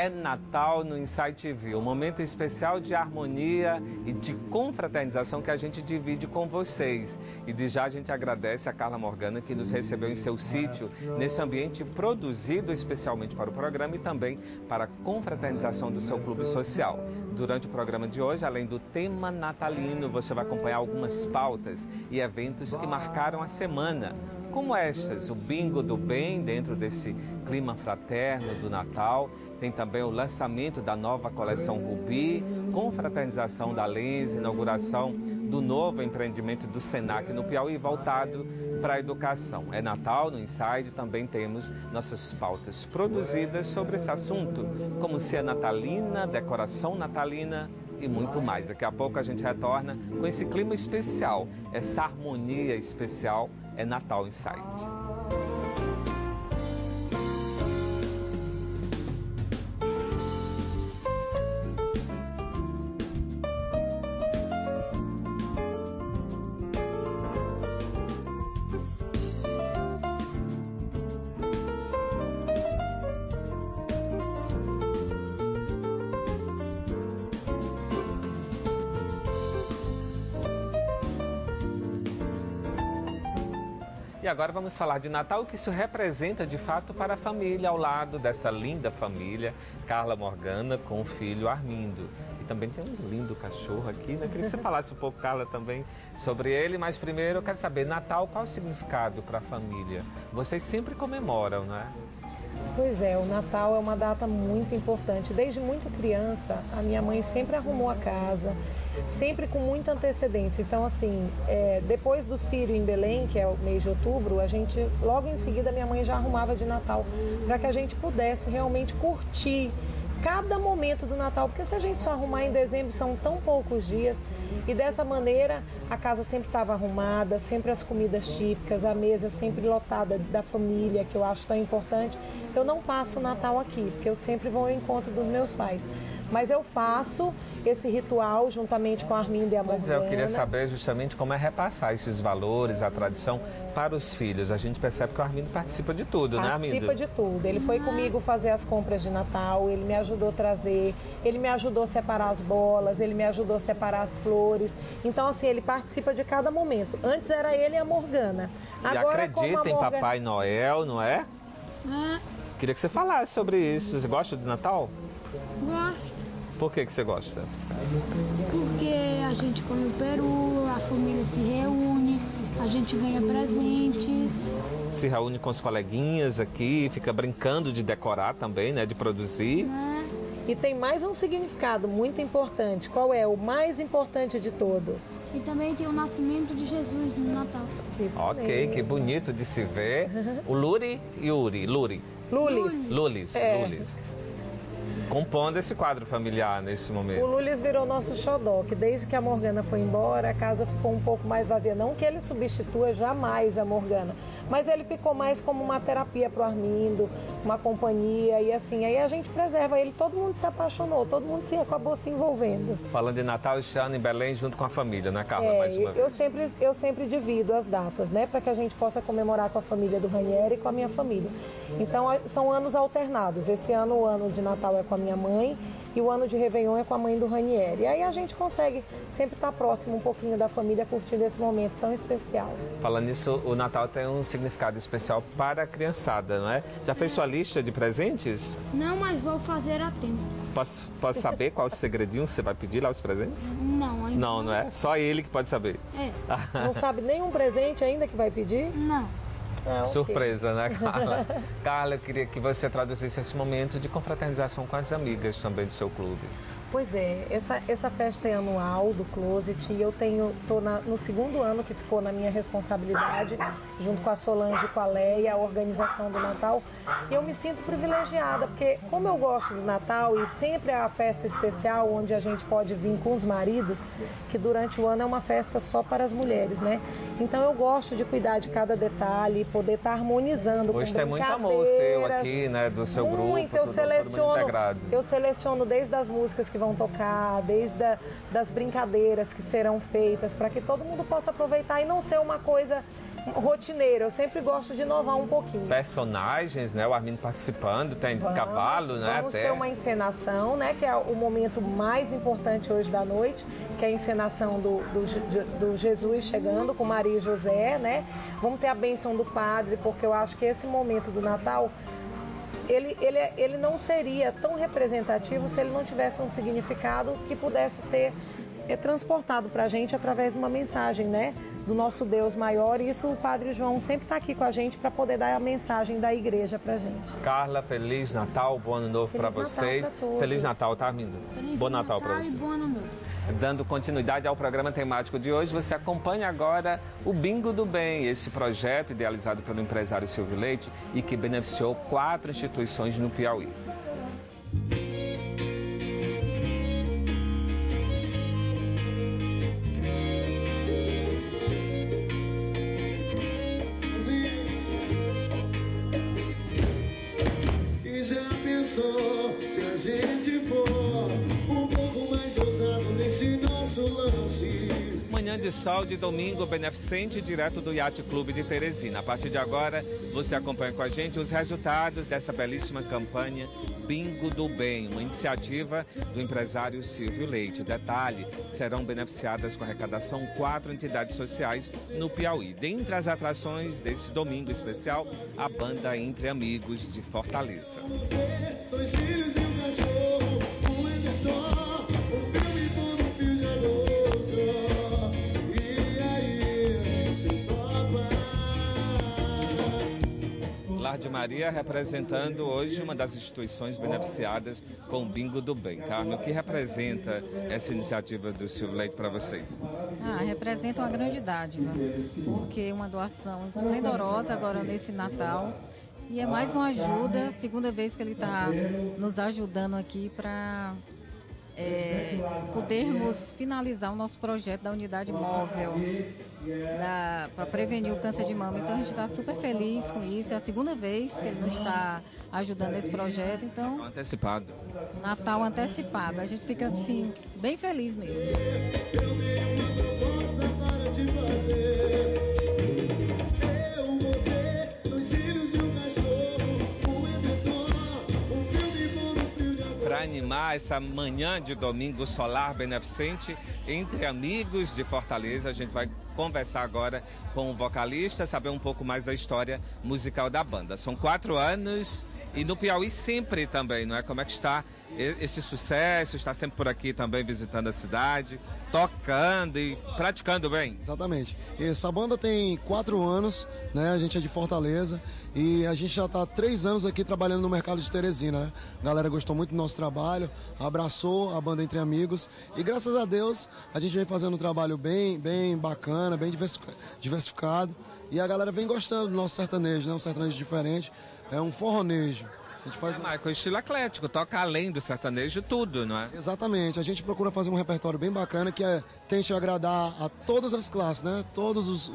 É Natal no Insight TV, um momento especial de harmonia e de confraternização que a gente divide com vocês. E de já a gente agradece a Carla Morgana que nos recebeu em seu sítio, nesse ambiente produzido especialmente para o programa e também para a confraternização do seu clube social. Durante o programa de hoje, além do tema natalino, você vai acompanhar algumas pautas e eventos que marcaram a semana como estas, o Bingo do Bem, dentro desse clima fraterno do Natal. Tem também o lançamento da nova coleção Rubi, confraternização da Lens, inauguração do novo empreendimento do Senac no Piauí, voltado para a educação. É Natal no Inside, também temos nossas pautas produzidas sobre esse assunto, como é natalina, decoração natalina e muito mais. Daqui a pouco a gente retorna com esse clima especial, essa harmonia especial é Natal Insight. E agora vamos falar de Natal, o que isso representa de fato para a família, ao lado dessa linda família, Carla Morgana com o filho Armindo. E também tem um lindo cachorro aqui, né? Queria que você falasse um pouco, Carla, também sobre ele, mas primeiro eu quero saber, Natal, qual o significado para a família? Vocês sempre comemoram, não é? Pois é, o Natal é uma data muito importante. Desde muito criança, a minha mãe sempre arrumou a casa, sempre com muita antecedência. Então, assim, é, depois do Sírio em Belém, que é o mês de outubro, a gente, logo em seguida, minha mãe já arrumava de Natal, para que a gente pudesse realmente curtir cada momento do Natal, porque se a gente só arrumar em dezembro são tão poucos dias e dessa maneira a casa sempre estava arrumada, sempre as comidas típicas, a mesa sempre lotada da família, que eu acho tão importante. Eu não passo o Natal aqui, porque eu sempre vou ao encontro dos meus pais. Mas eu faço esse ritual juntamente com a Arminda e a Morgana. Pois é, eu queria saber justamente como é repassar esses valores, a tradição para os filhos. A gente percebe que o Armindo participa de tudo, participa né, Armindo? Participa de tudo. Ele foi comigo fazer as compras de Natal, ele me ajudou a trazer, ele me ajudou a separar as bolas, ele me ajudou a separar as flores. Então, assim, ele participa de cada momento. Antes era ele e a Morgana. Agora, e acredita em Morgana... Papai Noel, não é? É. Queria que você falasse sobre isso. Você gosta de Natal? Gosto. Por que, que você gosta? Porque a gente come o peru, a família se reúne, a gente ganha presentes. Se reúne com os coleguinhas aqui, fica brincando de decorar também, né? De produzir. É. E tem mais um significado muito importante. Qual é? O mais importante de todos. E também tem o nascimento de Jesus no Natal. Isso ok, mesmo. que bonito de se ver. O Luri e Uri. Luri. Lulis. Lulis. É. Lulis compondo esse quadro familiar nesse momento. O Lulis virou nosso xodó, que desde que a Morgana foi embora, a casa ficou um pouco mais vazia. Não que ele substitua jamais a Morgana, mas ele ficou mais como uma terapia para o Armindo, uma companhia e assim. Aí a gente preserva ele, todo mundo se apaixonou, todo mundo se acabou se envolvendo. Falando de Natal, este ano em Belém junto com a família, né, Carla? É, mais uma eu vez. sempre, eu sempre divido as datas, né, para que a gente possa comemorar com a família do Ranieri e com a minha família. Então são anos alternados. Esse ano o ano de Natal é com a minha mãe e o ano de Réveillon é com a mãe do Ranieri. E aí a gente consegue sempre estar próximo um pouquinho da família, curtindo esse momento tão especial. Falando nisso, o Natal tem um significado especial para a criançada, não é? Já fez sua lista de presentes? Não, mas vou fazer a tempo. Posso, posso saber qual o segredinho que você vai pedir lá os presentes? Não, ainda Não, não é? Só ele que pode saber. É. Não sabe nenhum presente ainda que vai pedir? Não. Ah, ok. Surpresa, né, Carla? Carla, eu queria que você traduzisse esse momento de confraternização com as amigas também do seu clube. Pois é, essa, essa festa é anual do Closet e eu tenho, tô na, no segundo ano que ficou na minha responsabilidade, junto com a Solange e com a Leia, a organização do Natal. E eu me sinto privilegiada, porque como eu gosto do Natal e sempre é a festa especial onde a gente pode vir com os maridos, que durante o ano é uma festa só para as mulheres, né? Então eu gosto de cuidar de cada detalhe, poder estar harmonizando Hoje com tem muito amor seu aqui, né, do seu muito, grupo, eu tudo, todo mundo seleciono, eu seleciono desde as músicas que vão tocar, desde a, das brincadeiras que serão feitas, para que todo mundo possa aproveitar e não ser uma coisa rotineira. Eu sempre gosto de inovar um pouquinho. Personagens, né? O Armindo participando, tem vamos, cavalo, né? Vamos Até... ter uma encenação, né? Que é o momento mais importante hoje da noite, que é a encenação do, do, do Jesus chegando com Maria e José, né? Vamos ter a benção do padre, porque eu acho que esse momento do Natal ele, ele, ele não seria tão representativo se ele não tivesse um significado que pudesse ser é, transportado para a gente através de uma mensagem, né? Do nosso Deus maior. E isso o Padre João sempre está aqui com a gente para poder dar a mensagem da igreja para a gente. Carla, Feliz Natal, bom ano novo para vocês. Feliz Natal, tá, Armindo? Bom Natal, Natal para você. Bom ano novo. Dando continuidade ao programa temático de hoje, você acompanha agora o Bingo do Bem, esse projeto idealizado pelo empresário Silvio Leite e que beneficiou quatro instituições no Piauí. Manhã de Sol de domingo, beneficente direto do Yacht Clube de Teresina. A partir de agora, você acompanha com a gente os resultados dessa belíssima campanha Bingo do Bem, uma iniciativa do empresário Silvio Leite. Detalhe, serão beneficiadas com arrecadação quatro entidades sociais no Piauí. Dentre as atrações desse domingo especial, a banda Entre Amigos de Fortaleza. Dois filhos e um De Maria representando hoje uma das instituições beneficiadas com o Bingo do Bem. Carmen, o que representa essa iniciativa do Silvio Leite para vocês? Ah, representa uma grande dádiva, porque uma doação esplendorosa agora nesse Natal e é mais uma ajuda, segunda vez que ele está nos ajudando aqui para é, podermos finalizar o nosso projeto da unidade móvel para prevenir o câncer de mama. Então a gente está super feliz com isso. É a segunda vez que ele nos está ajudando nesse projeto. Então antecipado. Natal antecipado. A gente fica assim bem feliz mesmo. Animar essa manhã de domingo solar beneficente entre amigos de Fortaleza. A gente vai conversar agora com o vocalista, saber um pouco mais da história musical da banda. São quatro anos e no Piauí sempre também, não é? Como é que está esse sucesso? Está sempre por aqui também visitando a cidade, tocando e praticando bem? Exatamente. Essa banda tem quatro anos, né? A gente é de Fortaleza e a gente já está três anos aqui trabalhando no mercado de Teresina. Né? A galera gostou muito do nosso trabalho, abraçou a banda Entre Amigos e graças a Deus a gente vem fazendo um trabalho bem, bem bacana, bem diversificado e a galera vem gostando do nosso sertanejo, né? Um sertanejo diferente, é um forronejo. A gente faz... É, Michael, estilo eclético, toca além do sertanejo tudo, não é? Exatamente. A gente procura fazer um repertório bem bacana que é, tente agradar a todas as classes, né? Todos os...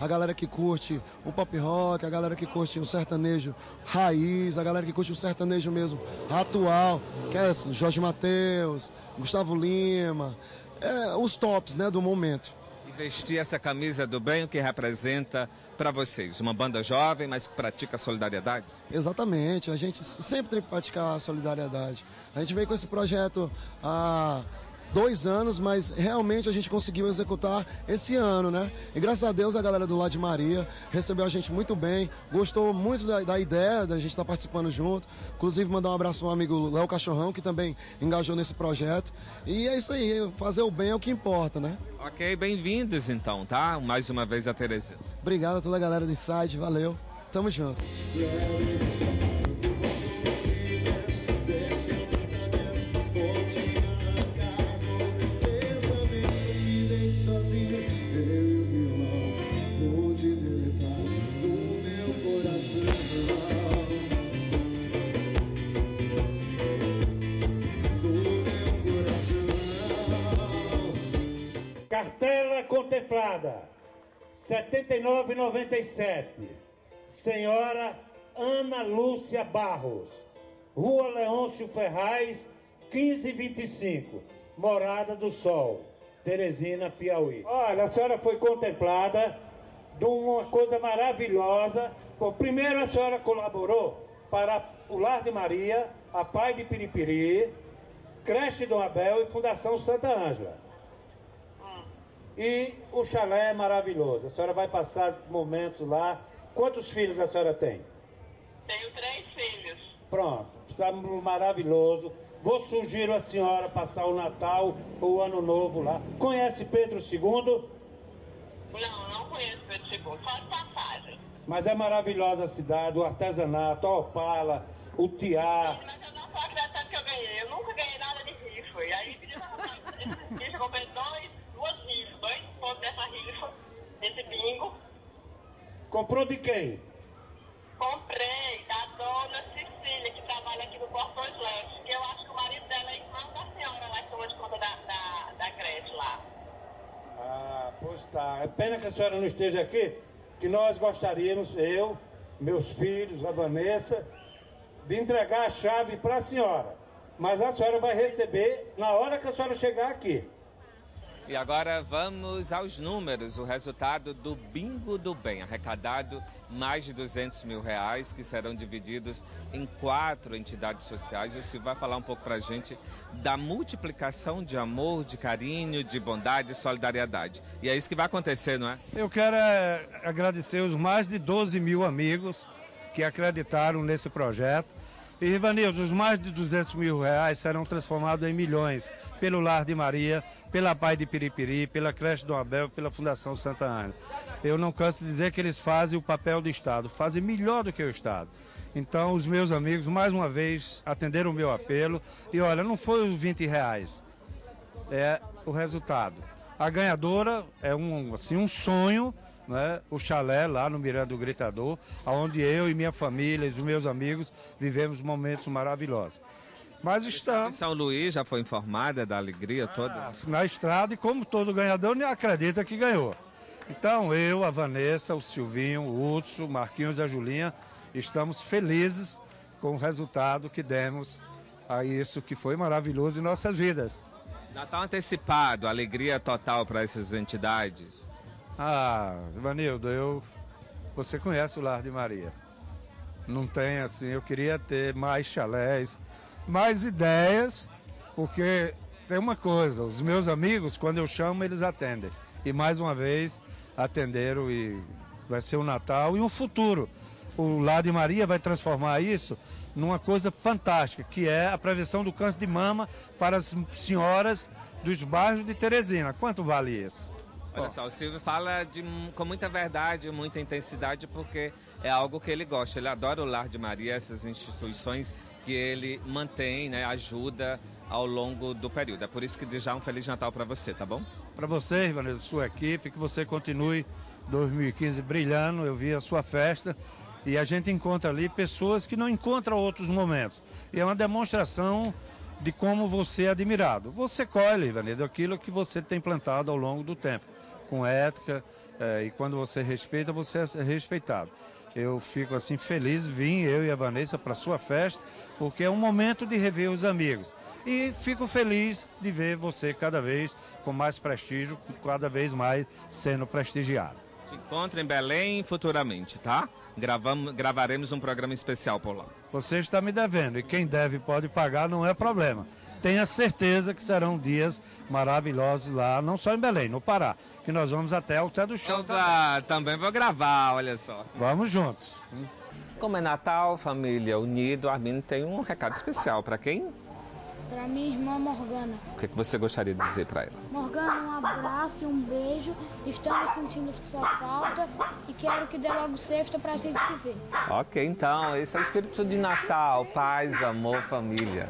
A, a galera que curte o pop rock, a galera que curte o sertanejo raiz, a galera que curte o sertanejo mesmo atual, que é Jorge Mateus, Gustavo Lima, é, os tops, né, do momento vestir essa camisa do bem, que representa para vocês? Uma banda jovem, mas que pratica solidariedade? Exatamente, a gente sempre tem que praticar a solidariedade. A gente veio com esse projeto há dois anos, mas realmente a gente conseguiu executar esse ano, né? E graças a Deus a galera do Lado de Maria recebeu a gente muito bem, gostou muito da, da ideia da gente estar tá participando junto. Inclusive mandar um abraço ao amigo Léo Cachorrão, que também engajou nesse projeto. E é isso aí, fazer o bem é o que importa, né? Ok, bem-vindos então, tá? Mais uma vez a Terezinha. Obrigado a toda a galera do site, valeu. Tamo junto. Contemplada 7997. Senhora Ana Lúcia Barros, Rua Leôncio Ferraz, 1525, Morada do Sol, Teresina, Piauí. Olha, a senhora foi contemplada de uma coisa maravilhosa. Bom, primeiro a senhora colaborou para o Lar de Maria, a Pai de Piripiri, Creche Dom Abel e Fundação Santa Ângela. E o chalé é maravilhoso. A senhora vai passar momentos lá. Quantos filhos a senhora tem? Tenho três filhos. Pronto, está maravilhoso. Vou sugerir a senhora passar o Natal ou o Ano Novo lá. Conhece Pedro II? Não, não conheço Pedro II, só de passagem. Mas é maravilhosa a cidade, o artesanato, a opala, o tiar. Mas eu não tô acreditando que eu ganhei. Eu nunca ganhei nada de rifa. E aí pedi pra comprei dois, pontos dessa rifa, desse bingo. Comprou de quem? Comprei da dona Cecília, que trabalha aqui no Portões Leste, que eu acho que o marido dela é irmão da senhora lá que toma de conta da, da, da creche lá. Ah, pois tá. É pena que a senhora não esteja aqui, que nós gostaríamos, eu, meus filhos, a Vanessa, de entregar a chave para a senhora. Mas a senhora vai receber na hora que a senhora chegar aqui. E agora vamos aos números. O resultado do Bingo do Bem, arrecadado mais de 200 mil reais, que serão divididos em quatro entidades sociais. O Silvio vai falar um pouco para a gente da multiplicação de amor, de carinho, de bondade e solidariedade. E é isso que vai acontecer, não é? Eu quero é, agradecer os mais de 12 mil amigos que acreditaram nesse projeto. E, Rivanildo, os mais de 200 mil reais serão transformados em milhões pelo Lar de Maria, pela Pai de Piripiri, pela Creche do Abel, pela Fundação Santa Ana. Eu não canso de dizer que eles fazem o papel do Estado, fazem melhor do que o Estado. Então, os meus amigos, mais uma vez, atenderam o meu apelo. E olha, não foi os 20 reais, é o resultado. A ganhadora é um, assim, um sonho né, o chalé lá no Miranda do Gritador, onde eu e minha família, os meus amigos, vivemos momentos maravilhosos. Mas estamos. São Luís já foi informada da alegria toda? Ah, na estrada e como todo ganhador, nem acredita que ganhou. Então eu, a Vanessa, o Silvinho, o Hudson, o Marquinhos e a Julinha estamos felizes com o resultado que demos a isso que foi maravilhoso em nossas vidas. Natal antecipado, alegria total para essas entidades. Ah, Ivanildo, eu. Você conhece o Lar de Maria. Não tem assim, eu queria ter mais chalés, mais ideias, porque tem uma coisa, os meus amigos, quando eu chamo, eles atendem. E mais uma vez atenderam e vai ser o um Natal e um futuro. O Lar de Maria vai transformar isso numa coisa fantástica, que é a prevenção do câncer de mama para as senhoras dos bairros de Teresina. Quanto vale isso? Olha só, o Silvio fala de, com muita verdade, muita intensidade, porque é algo que ele gosta. Ele adora o Lar de Maria, essas instituições que ele mantém, né, ajuda ao longo do período. É por isso que desejar um Feliz Natal para você, tá bom? Para você, Ivanildo, sua equipe, que você continue 2015 brilhando. Eu vi a sua festa e a gente encontra ali pessoas que não encontram outros momentos. E é uma demonstração de como você é admirado. Você colhe, Ivanildo, aquilo que você tem plantado ao longo do tempo com ética é, e quando você respeita, você é respeitado. Eu fico assim feliz, vim eu e a Vanessa para sua festa, porque é um momento de rever os amigos. E fico feliz de ver você cada vez com mais prestígio, cada vez mais sendo prestigiado. Te encontro em Belém futuramente, tá? Gravamos, gravaremos um programa especial por lá. Você está me devendo e quem deve pode pagar, não é problema. Tenha certeza que serão dias maravilhosos lá, não só em Belém, no Pará que nós vamos até o Té do Chão. Também. também vou gravar, olha só. Vamos juntos. Como é Natal, família unido, Armin tem um recado especial para quem? Para minha irmã Morgana. O que, que você gostaria de dizer para ela? Morgana, um abraço e um beijo. Estamos sentindo sua falta e quero que dê logo sexta para a gente se ver. Ok, então, esse é o espírito de Natal, paz, amor, família.